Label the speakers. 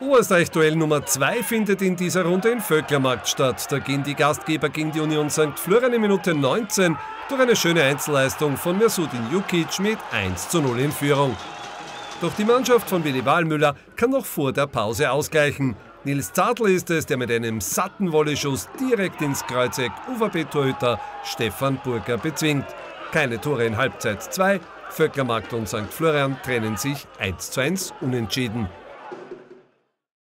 Speaker 1: Oberösterreich-Duell Nummer 2 findet in dieser Runde in Vöcklermarkt statt. Da gehen die Gastgeber gegen die Union St. Florian in Minute 19 durch eine schöne Einzelleistung von Mersudin Jukic mit 1 zu 0 in Führung. Doch die Mannschaft von Willi Wahlmüller kann noch vor der Pause ausgleichen. Nils Zartl ist es, der mit einem satten Volleyschuss direkt ins Kreuzeck UVP-Torhüter Stefan Burger bezwingt. Keine Tore in Halbzeit 2. Vöcklermarkt und St. Florian trennen sich 1 zu 1 unentschieden.